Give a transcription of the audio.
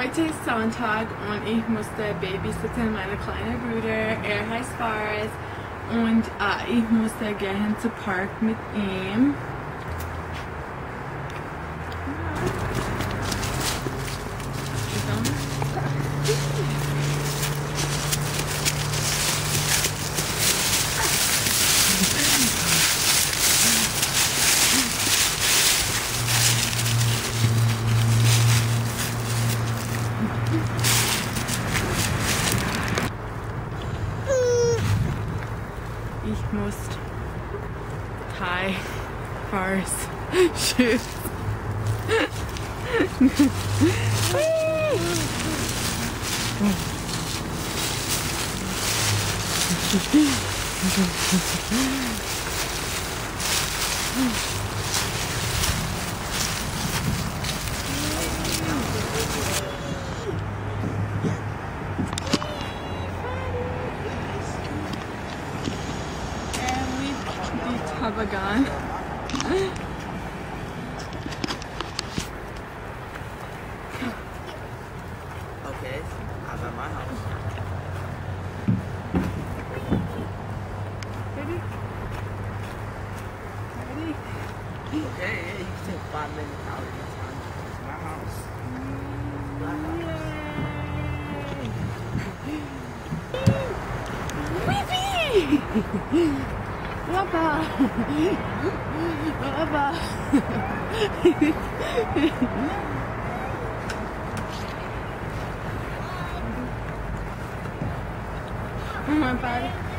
Heute Sonntag und ich musste babysitten meine kleine Bruder. Er heißt Faris und äh, ich musste gehen zum Park mit ihm. ich muss. Thai, Fars, Schiff. Did Tabagan. Okay, I'm at my house. Ready? Ready? Okay, yeah, you can take five minutes out of your time. It's my house. My house. Wifi! Papa! Papa! Oh my bad.